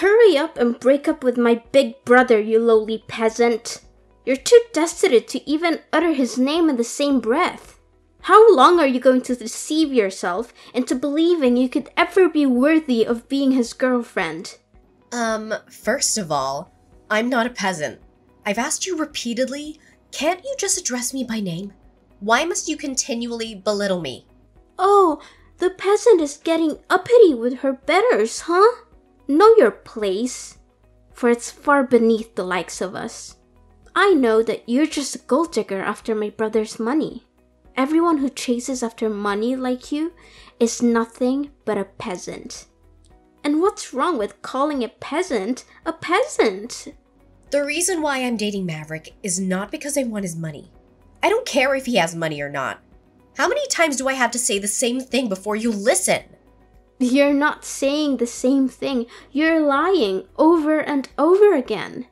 Hurry up and break up with my big brother, you lowly peasant. You're too destitute to even utter his name in the same breath. How long are you going to deceive yourself into believing you could ever be worthy of being his girlfriend? Um, first of all, I'm not a peasant. I've asked you repeatedly, can't you just address me by name? Why must you continually belittle me? Oh, the peasant is getting uppity with her betters, huh? Know your place, for it's far beneath the likes of us. I know that you're just a gold digger after my brother's money. Everyone who chases after money like you is nothing but a peasant. And what's wrong with calling a peasant a peasant? The reason why I'm dating Maverick is not because I want his money. I don't care if he has money or not. How many times do I have to say the same thing before you listen? You're not saying the same thing. You're lying over and over again.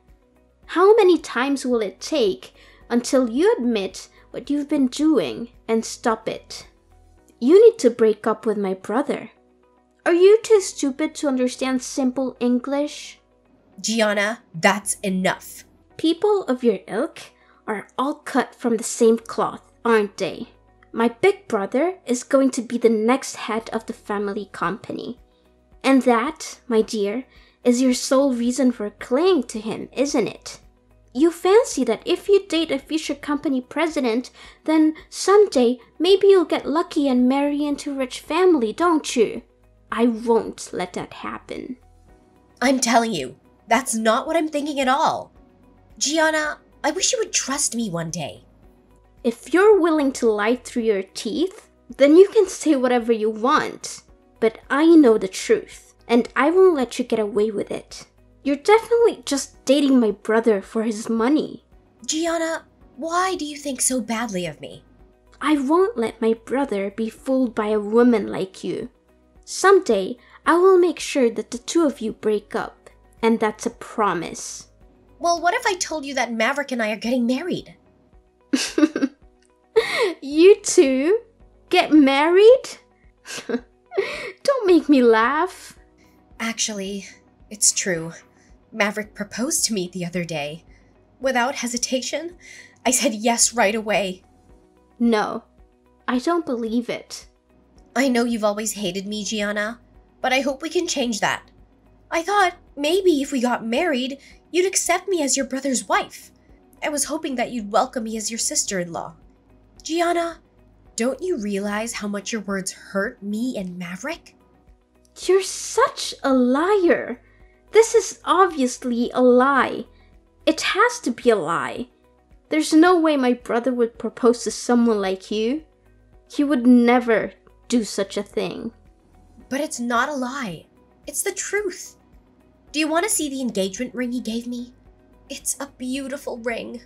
How many times will it take until you admit what you've been doing and stop it? You need to break up with my brother. Are you too stupid to understand simple English? Gianna, that's enough. People of your ilk are all cut from the same cloth, aren't they? My big brother is going to be the next head of the family company. And that, my dear, is your sole reason for clinging to him, isn't it? You fancy that if you date a future company president, then someday maybe you'll get lucky and marry into a rich family, don't you? I won't let that happen. I'm telling you, that's not what I'm thinking at all. Gianna, I wish you would trust me one day. If you're willing to lie through your teeth, then you can say whatever you want. But I know the truth, and I won't let you get away with it. You're definitely just dating my brother for his money. Gianna, why do you think so badly of me? I won't let my brother be fooled by a woman like you. Someday, I will make sure that the two of you break up, and that's a promise. Well, what if I told you that Maverick and I are getting married? you two get married? Don't make me laugh. Actually, it's true. Maverick proposed to me the other day. Without hesitation, I said yes right away. No, I don't believe it. I know you've always hated me, Gianna, but I hope we can change that. I thought maybe if we got married, you'd accept me as your brother's wife. I was hoping that you'd welcome me as your sister in law. Gianna, don't you realize how much your words hurt me and Maverick? You're such a liar. This is obviously a lie. It has to be a lie. There's no way my brother would propose to someone like you. He would never do such a thing. But it's not a lie. It's the truth. Do you want to see the engagement ring he gave me? It's a beautiful ring.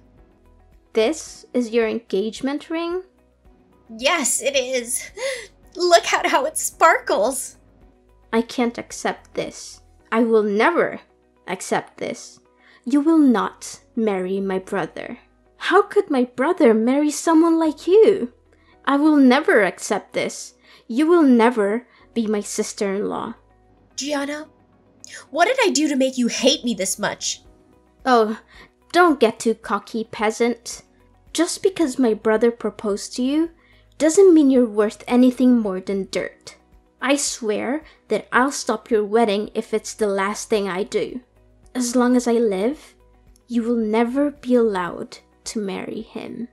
This is your engagement ring? Yes, it is. Look at how it sparkles. I can't accept this. I will never accept this. You will not marry my brother. How could my brother marry someone like you? I will never accept this. You will never be my sister in law. Gianna, what did I do to make you hate me this much? Oh, don't get too cocky, peasant. Just because my brother proposed to you doesn't mean you're worth anything more than dirt. I swear that I'll stop your wedding if it's the last thing I do. As long as I live, you will never be allowed to marry him.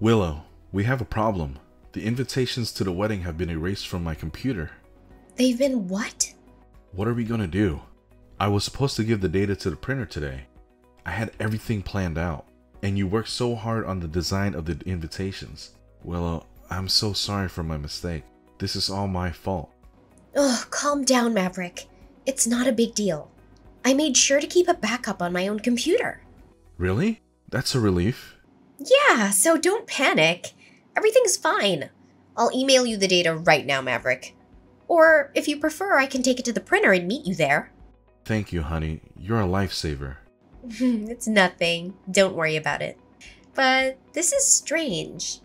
Willow, we have a problem. The invitations to the wedding have been erased from my computer. They've been what? What are we gonna do? I was supposed to give the data to the printer today. I had everything planned out, and you worked so hard on the design of the invitations. Willow, uh, I'm so sorry for my mistake. This is all my fault. Ugh, calm down, Maverick. It's not a big deal. I made sure to keep a backup on my own computer. Really? That's a relief. Yeah, so don't panic. Everything's fine. I'll email you the data right now, Maverick. Or, if you prefer, I can take it to the printer and meet you there. Thank you, honey. You're a lifesaver. it's nothing. Don't worry about it. But this is strange.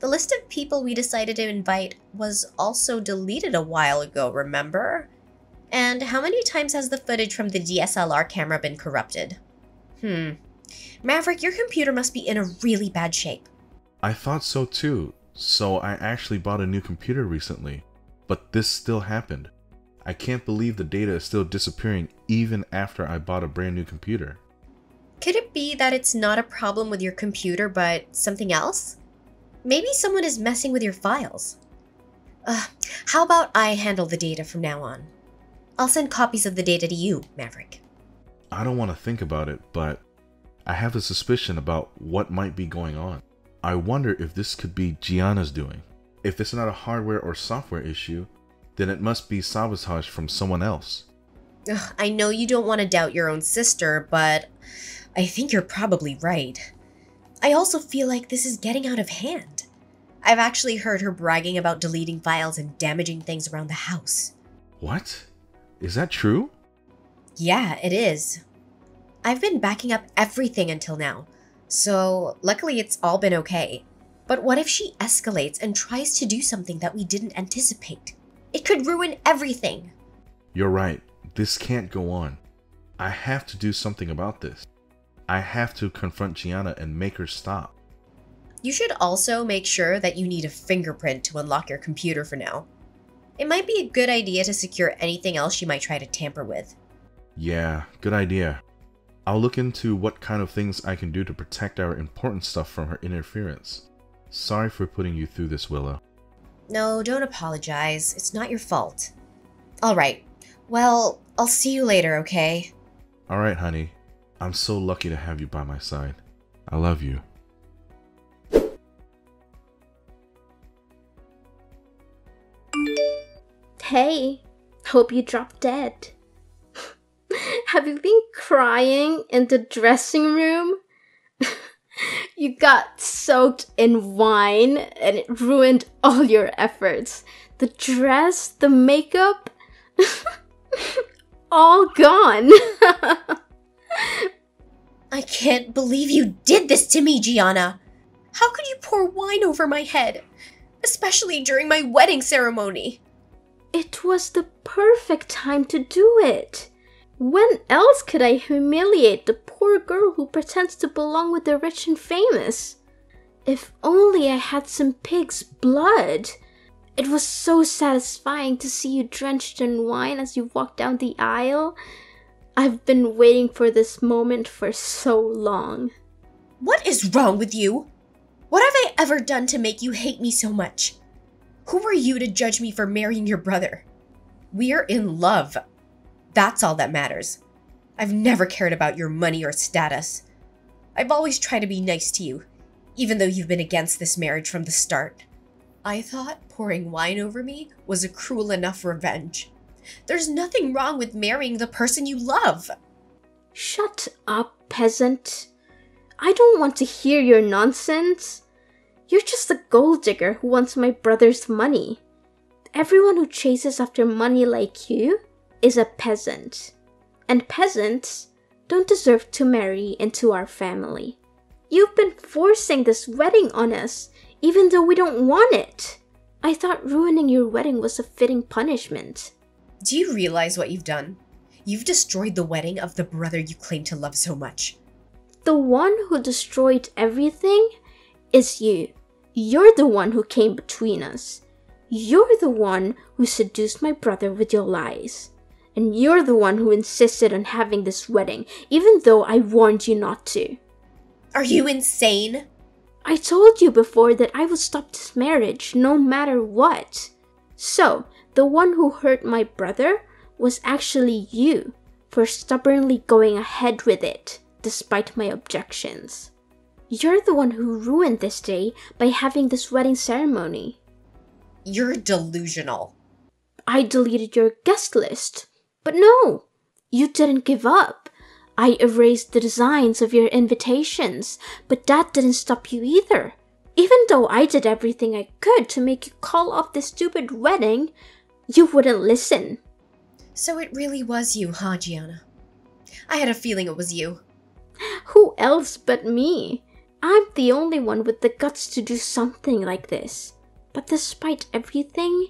The list of people we decided to invite was also deleted a while ago, remember? And how many times has the footage from the DSLR camera been corrupted? Hmm. Maverick, your computer must be in a really bad shape. I thought so too, so I actually bought a new computer recently. But this still happened. I can't believe the data is still disappearing even after I bought a brand new computer. Could it be that it's not a problem with your computer, but something else? Maybe someone is messing with your files. Uh, how about I handle the data from now on? I'll send copies of the data to you, Maverick. I don't want to think about it, but I have a suspicion about what might be going on. I wonder if this could be Gianna's doing. If it's not a hardware or software issue, then it must be sabotage from someone else. Ugh, I know you don't want to doubt your own sister, but I think you're probably right. I also feel like this is getting out of hand. I've actually heard her bragging about deleting files and damaging things around the house. What? Is that true? Yeah, it is. I've been backing up everything until now, so luckily it's all been okay. But what if she escalates and tries to do something that we didn't anticipate? It could ruin everything. You're right. This can't go on. I have to do something about this. I have to confront Gianna and make her stop. You should also make sure that you need a fingerprint to unlock your computer for now. It might be a good idea to secure anything else she might try to tamper with. Yeah, good idea. I'll look into what kind of things I can do to protect our important stuff from her interference. Sorry for putting you through this, Willow. No, don't apologize. It's not your fault. Alright. Well, I'll see you later, okay? Alright, honey. I'm so lucky to have you by my side. I love you. Hey, hope you dropped dead. Have you been crying in the dressing room? you got soaked in wine and it ruined all your efforts. The dress, the makeup, all gone. I can't believe you did this to me, Gianna. How could you pour wine over my head? Especially during my wedding ceremony. It was the perfect time to do it. When else could I humiliate the poor girl who pretends to belong with the rich and famous? If only I had some pig's blood. It was so satisfying to see you drenched in wine as you walked down the aisle. I've been waiting for this moment for so long. What is wrong with you? What have I ever done to make you hate me so much? Who are you to judge me for marrying your brother? We're in love. That's all that matters. I've never cared about your money or status. I've always tried to be nice to you, even though you've been against this marriage from the start. I thought pouring wine over me was a cruel enough revenge. There's nothing wrong with marrying the person you love. Shut up, peasant. I don't want to hear your nonsense. You're just a gold digger who wants my brother's money. Everyone who chases after money like you is a peasant. And peasants don't deserve to marry into our family. You've been forcing this wedding on us, even though we don't want it. I thought ruining your wedding was a fitting punishment. Do you realize what you've done? You've destroyed the wedding of the brother you claim to love so much. The one who destroyed everything is you. You're the one who came between us. You're the one who seduced my brother with your lies. And you're the one who insisted on having this wedding, even though I warned you not to. Are you insane? I told you before that I would stop this marriage no matter what. So, the one who hurt my brother was actually you for stubbornly going ahead with it despite my objections. You're the one who ruined this day by having this wedding ceremony. You're delusional. I deleted your guest list. But no, you didn't give up. I erased the designs of your invitations, but that didn't stop you either. Even though I did everything I could to make you call off this stupid wedding, you wouldn't listen. So it really was you, huh, Gianna? I had a feeling it was you. Who else but me? I'm the only one with the guts to do something like this. But despite everything,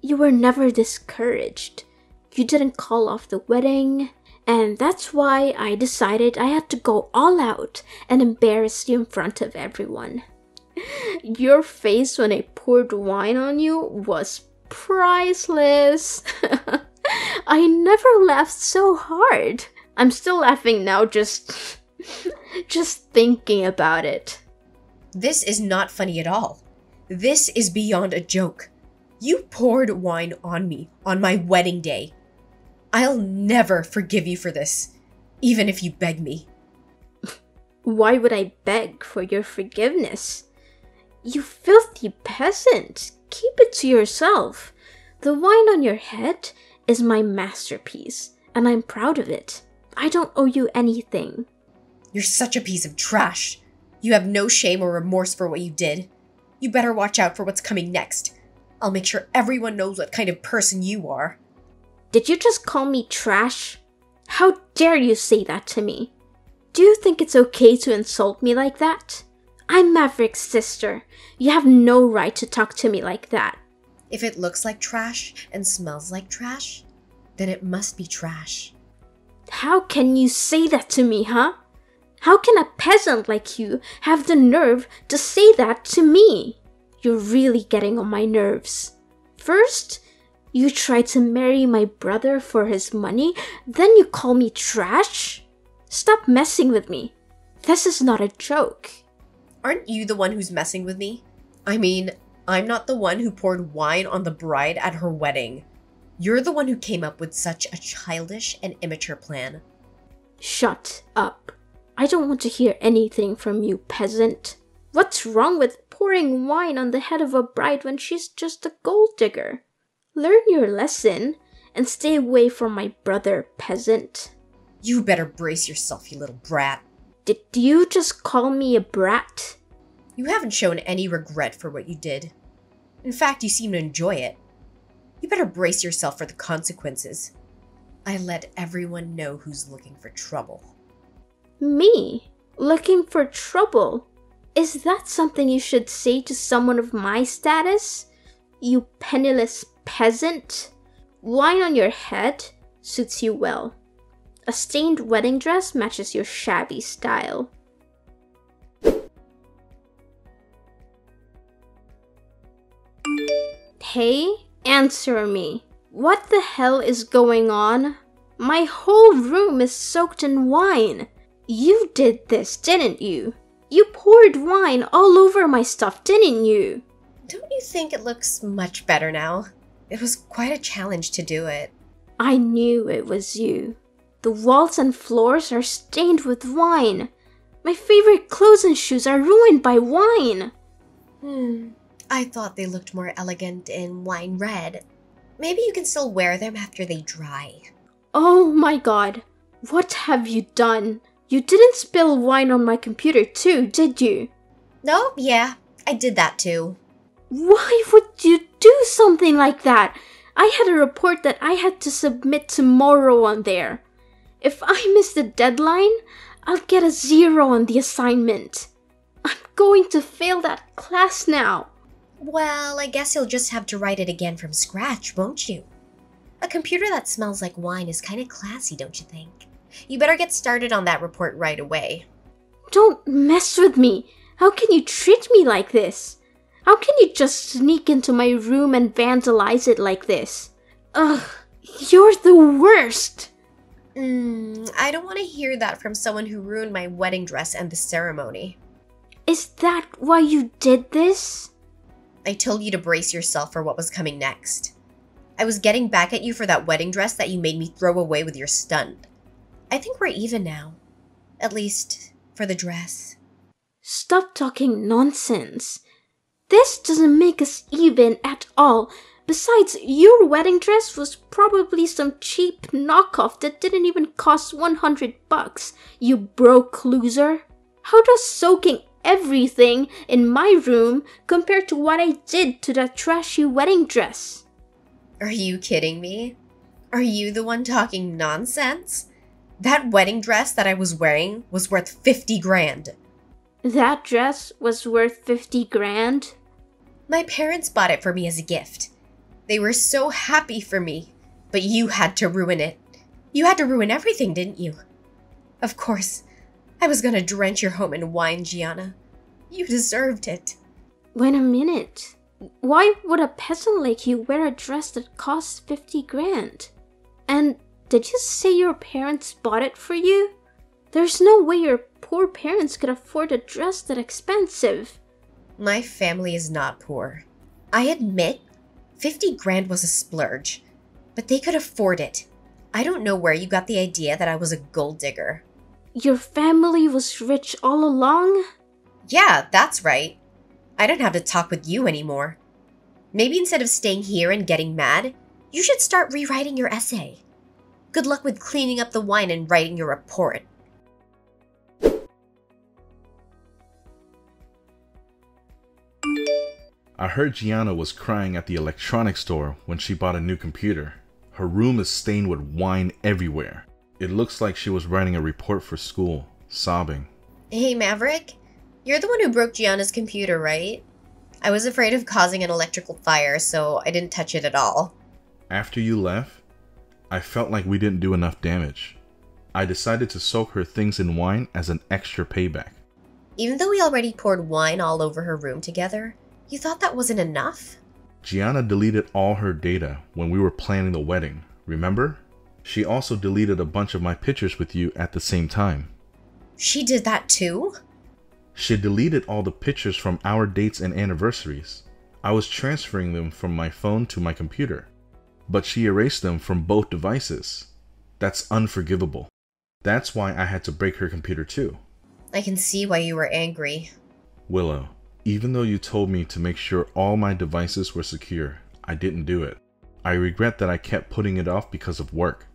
you were never discouraged. You didn't call off the wedding, and that's why I decided I had to go all out and embarrass you in front of everyone. Your face when I poured wine on you was priceless. I never laughed so hard. I'm still laughing now just just thinking about it. This is not funny at all. This is beyond a joke. You poured wine on me on my wedding day. I'll never forgive you for this, even if you beg me. Why would I beg for your forgiveness? You filthy peasant! Keep it to yourself. The wine on your head is my masterpiece, and I'm proud of it. I don't owe you anything. You're such a piece of trash. You have no shame or remorse for what you did. You better watch out for what's coming next. I'll make sure everyone knows what kind of person you are. Did you just call me trash? How dare you say that to me? Do you think it's okay to insult me like that? I'm Maverick's sister. You have no right to talk to me like that. If it looks like trash and smells like trash, then it must be trash. How can you say that to me, huh? How can a peasant like you have the nerve to say that to me? You're really getting on my nerves. First, you try to marry my brother for his money, then you call me trash? Stop messing with me. This is not a joke. Aren't you the one who's messing with me? I mean, I'm not the one who poured wine on the bride at her wedding. You're the one who came up with such a childish and immature plan. Shut up. I don't want to hear anything from you, peasant. What's wrong with pouring wine on the head of a bride when she's just a gold digger? Learn your lesson and stay away from my brother, peasant. You better brace yourself, you little brat. Did you just call me a brat? You haven't shown any regret for what you did. In fact, you seem to enjoy it. You better brace yourself for the consequences. I let everyone know who's looking for trouble. Me? Looking for trouble? Is that something you should say to someone of my status? You penniless peasant? Wine on your head suits you well. A stained wedding dress matches your shabby style. Hey, answer me. What the hell is going on? My whole room is soaked in wine. You did this, didn't you? You poured wine all over my stuff, didn't you? Don't you think it looks much better now? It was quite a challenge to do it. I knew it was you. The walls and floors are stained with wine. My favorite clothes and shoes are ruined by wine. Hmm. I thought they looked more elegant in wine red. Maybe you can still wear them after they dry. Oh my god. What have you done? You didn't spill wine on my computer too, did you? No, yeah, I did that too. Why would you do something like that? I had a report that I had to submit tomorrow on there. If I miss the deadline, I'll get a zero on the assignment. I'm going to fail that class now. Well, I guess you'll just have to write it again from scratch, won't you? A computer that smells like wine is kind of classy, don't you think? You better get started on that report right away. Don't mess with me. How can you treat me like this? How can you just sneak into my room and vandalize it like this? Ugh, you're the worst. Hmm, I don't want to hear that from someone who ruined my wedding dress and the ceremony. Is that why you did this? I told you to brace yourself for what was coming next. I was getting back at you for that wedding dress that you made me throw away with your stunt. I think we're even now. At least, for the dress. Stop talking nonsense. This doesn't make us even at all. Besides, your wedding dress was probably some cheap knockoff that didn't even cost 100 bucks, you broke loser. How does soaking everything in my room compare to what I did to that trashy wedding dress? Are you kidding me? Are you the one talking nonsense? That wedding dress that I was wearing was worth 50 grand. That dress was worth 50 grand? My parents bought it for me as a gift. They were so happy for me, but you had to ruin it. You had to ruin everything, didn't you? Of course, I was gonna drench your home in wine, Gianna. You deserved it. Wait a minute. Why would a peasant like you wear a dress that costs 50 grand? And did you say your parents bought it for you? There's no way your poor parents could afford a dress that expensive. My family is not poor. I admit, 50 grand was a splurge, but they could afford it. I don't know where you got the idea that I was a gold digger. Your family was rich all along? Yeah, that's right. I don't have to talk with you anymore. Maybe instead of staying here and getting mad, you should start rewriting your essay. Good luck with cleaning up the wine and writing your report. I heard Gianna was crying at the electronics store when she bought a new computer. Her room is stained with wine everywhere. It looks like she was writing a report for school, sobbing. Hey, Maverick. You're the one who broke Gianna's computer, right? I was afraid of causing an electrical fire, so I didn't touch it at all. After you left, I felt like we didn't do enough damage. I decided to soak her things in wine as an extra payback. Even though we already poured wine all over her room together, you thought that wasn't enough? Gianna deleted all her data when we were planning the wedding, remember? She also deleted a bunch of my pictures with you at the same time. She did that too? She deleted all the pictures from our dates and anniversaries. I was transferring them from my phone to my computer, but she erased them from both devices. That's unforgivable. That's why I had to break her computer too. I can see why you were angry. Willow, even though you told me to make sure all my devices were secure, I didn't do it. I regret that I kept putting it off because of work.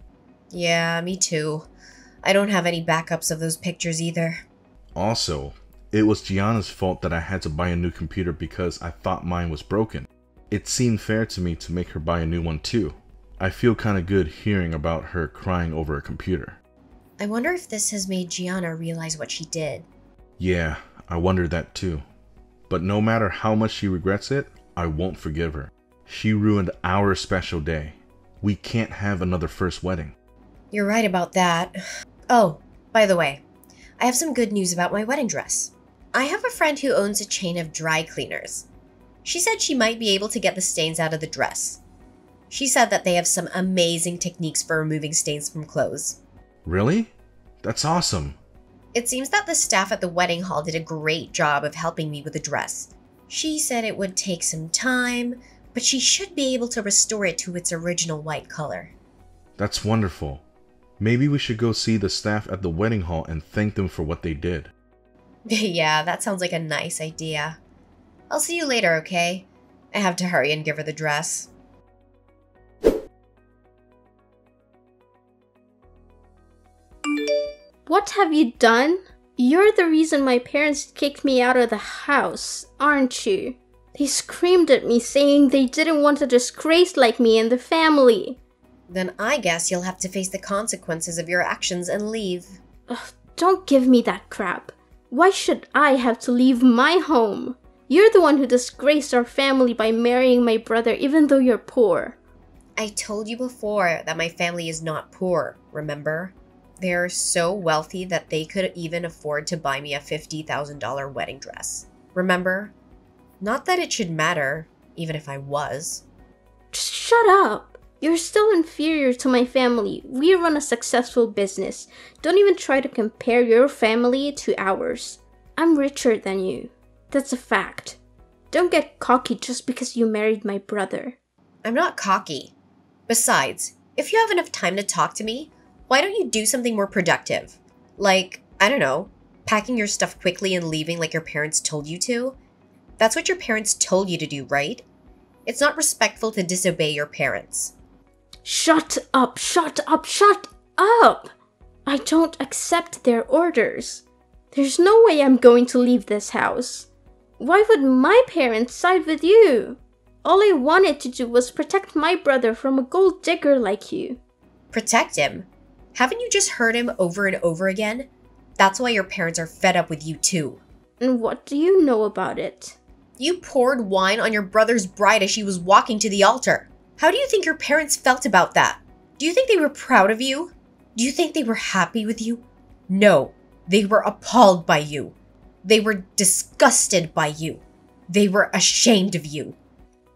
Yeah, me too. I don't have any backups of those pictures either. Also, it was Gianna's fault that I had to buy a new computer because I thought mine was broken. It seemed fair to me to make her buy a new one too. I feel kinda good hearing about her crying over a computer. I wonder if this has made Gianna realize what she did. Yeah, I wonder that too. But no matter how much she regrets it, I won't forgive her. She ruined our special day. We can't have another first wedding. You're right about that. Oh, by the way, I have some good news about my wedding dress. I have a friend who owns a chain of dry cleaners. She said she might be able to get the stains out of the dress. She said that they have some amazing techniques for removing stains from clothes. Really? That's awesome. It seems that the staff at the wedding hall did a great job of helping me with the dress. She said it would take some time, but she should be able to restore it to its original white color. That's wonderful. Maybe we should go see the staff at the wedding hall and thank them for what they did. yeah, that sounds like a nice idea. I'll see you later, okay? I have to hurry and give her the dress. What have you done? You're the reason my parents kicked me out of the house, aren't you? They screamed at me saying they didn't want a disgrace like me in the family. Then I guess you'll have to face the consequences of your actions and leave. Ugh, don't give me that crap. Why should I have to leave my home? You're the one who disgraced our family by marrying my brother even though you're poor. I told you before that my family is not poor, remember? They're so wealthy that they could even afford to buy me a $50,000 wedding dress. Remember? Not that it should matter, even if I was. Just shut up. You're still inferior to my family. We run a successful business. Don't even try to compare your family to ours. I'm richer than you. That's a fact. Don't get cocky just because you married my brother. I'm not cocky. Besides, if you have enough time to talk to me, why don't you do something more productive? Like, I don't know, packing your stuff quickly and leaving like your parents told you to? That's what your parents told you to do, right? It's not respectful to disobey your parents. Shut up, shut up, shut up! I don't accept their orders. There's no way I'm going to leave this house. Why would my parents side with you? All I wanted to do was protect my brother from a gold digger like you. Protect him? Haven't you just heard him over and over again? That's why your parents are fed up with you too. And what do you know about it? You poured wine on your brother's bride as she was walking to the altar. How do you think your parents felt about that? Do you think they were proud of you? Do you think they were happy with you? No, they were appalled by you. They were disgusted by you. They were ashamed of you.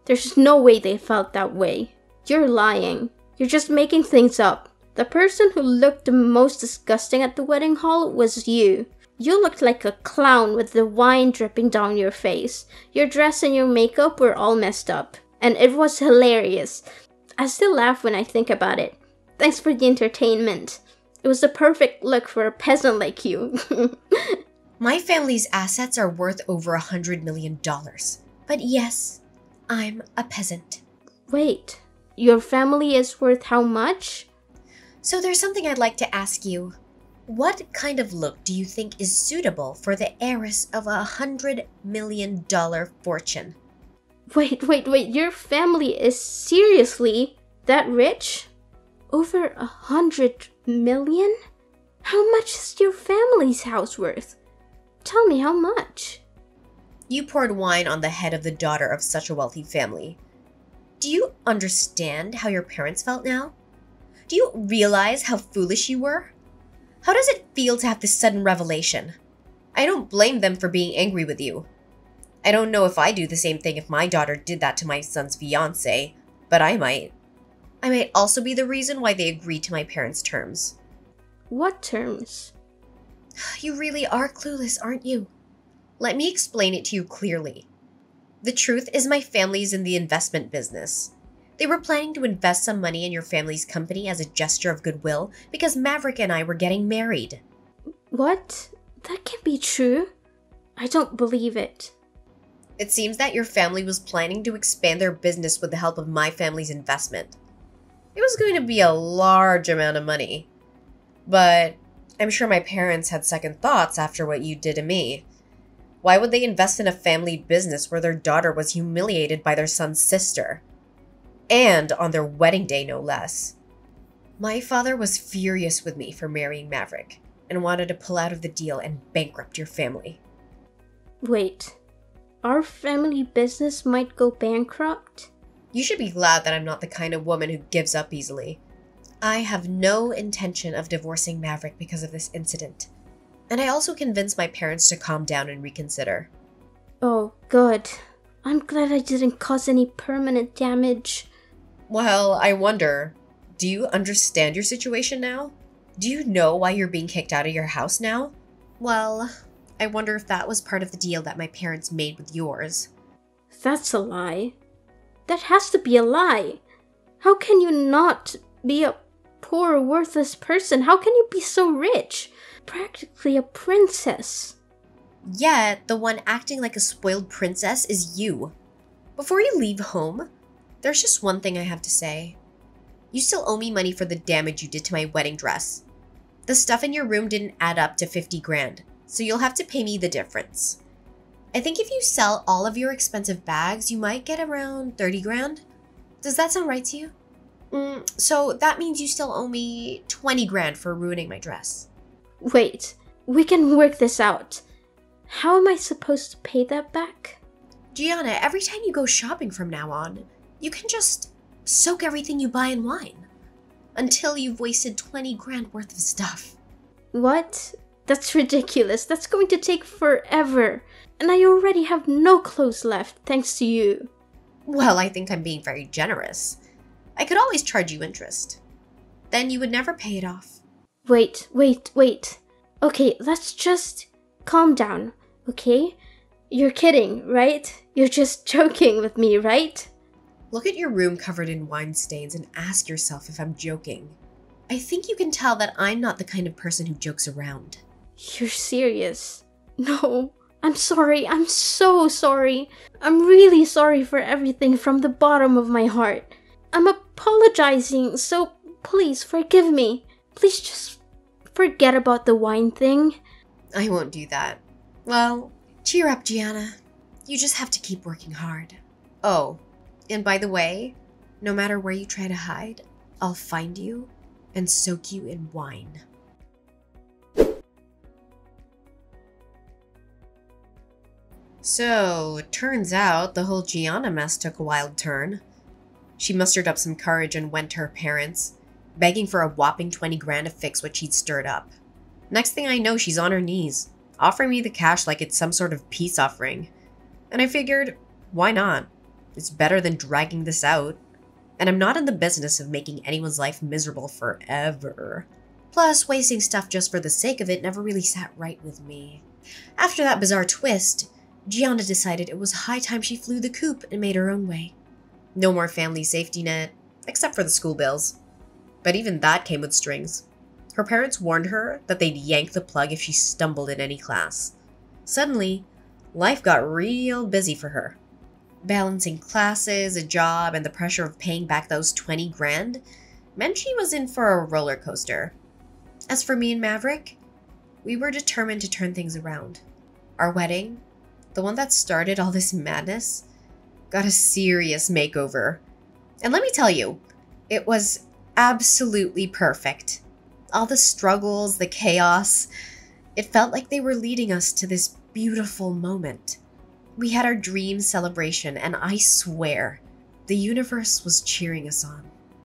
There's no way they felt that way. You're lying. You're just making things up. The person who looked the most disgusting at the wedding hall was you. You looked like a clown with the wine dripping down your face. Your dress and your makeup were all messed up. And it was hilarious. I still laugh when I think about it. Thanks for the entertainment. It was the perfect look for a peasant like you. My family's assets are worth over a hundred million dollars. But yes, I'm a peasant. Wait, your family is worth how much? So there's something I'd like to ask you. What kind of look do you think is suitable for the heiress of a hundred million dollar fortune? Wait, wait, wait, your family is seriously that rich? Over a hundred million? How much is your family's house worth? Tell me how much. You poured wine on the head of the daughter of such a wealthy family. Do you understand how your parents felt now? Do you realize how foolish you were? How does it feel to have this sudden revelation? I don't blame them for being angry with you. I don't know if I'd do the same thing if my daughter did that to my son's fiance, but I might. I might also be the reason why they agreed to my parents' terms. What terms? You really are clueless, aren't you? Let me explain it to you clearly. The truth is, my family's in the investment business. They were planning to invest some money in your family's company as a gesture of goodwill because Maverick and I were getting married. What? That can't be true. I don't believe it. It seems that your family was planning to expand their business with the help of my family's investment. It was going to be a large amount of money. But I'm sure my parents had second thoughts after what you did to me. Why would they invest in a family business where their daughter was humiliated by their son's sister? And on their wedding day, no less. My father was furious with me for marrying Maverick and wanted to pull out of the deal and bankrupt your family. Wait, our family business might go bankrupt? You should be glad that I'm not the kind of woman who gives up easily. I have no intention of divorcing Maverick because of this incident. And I also convinced my parents to calm down and reconsider. Oh, good. I'm glad I didn't cause any permanent damage. Well, I wonder do you understand your situation now? Do you know why you're being kicked out of your house now? Well, I wonder if that was part of the deal that my parents made with yours. That's a lie. That has to be a lie. How can you not be a poor, worthless person? How can you be so rich? Practically a princess. Yet, the one acting like a spoiled princess is you. Before you leave home, there's just one thing I have to say. You still owe me money for the damage you did to my wedding dress. The stuff in your room didn't add up to 50 grand, so you'll have to pay me the difference. I think if you sell all of your expensive bags, you might get around 30 grand. Does that sound right to you? Mm, so that means you still owe me 20 grand for ruining my dress. Wait, we can work this out. How am I supposed to pay that back? Gianna, every time you go shopping from now on, you can just soak everything you buy in wine. Until you've wasted 20 grand worth of stuff. What? That's ridiculous. That's going to take forever. And I already have no clothes left, thanks to you. Well, I think I'm being very generous. I could always charge you interest. Then you would never pay it off. Wait, wait, wait. Okay, let's just calm down, okay? You're kidding, right? You're just joking with me, right? Look at your room covered in wine stains and ask yourself if I'm joking. I think you can tell that I'm not the kind of person who jokes around. You're serious. No, I'm sorry. I'm so sorry. I'm really sorry for everything from the bottom of my heart. I'm apologizing, so please forgive me. Please just forget about the wine thing. I won't do that. Well, cheer up, Gianna. You just have to keep working hard. Oh, and by the way, no matter where you try to hide, I'll find you and soak you in wine. So, turns out the whole Gianna mess took a wild turn. She mustered up some courage and went to her parents, begging for a whopping 20 grand to fix what she'd stirred up. Next thing I know, she's on her knees, offering me the cash like it's some sort of peace offering. And I figured, why not? It's better than dragging this out. And I'm not in the business of making anyone's life miserable forever. Plus, wasting stuff just for the sake of it never really sat right with me. After that bizarre twist, Gianna decided it was high time she flew the coop and made her own way. No more family safety net, except for the school bills. But even that came with strings. Her parents warned her that they'd yank the plug if she stumbled in any class. Suddenly, life got real busy for her. Balancing classes, a job, and the pressure of paying back those 20 grand meant she was in for a roller coaster. As for me and Maverick, we were determined to turn things around. Our wedding, the one that started all this madness, got a serious makeover. And let me tell you, it was absolutely perfect. All the struggles, the chaos, it felt like they were leading us to this beautiful moment. We had our dream celebration, and I swear, the universe was cheering us on.